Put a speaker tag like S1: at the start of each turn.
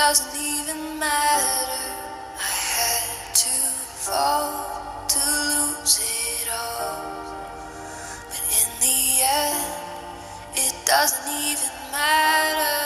S1: doesn't even matter. I had to fall to lose it all. But in the end, it doesn't even matter.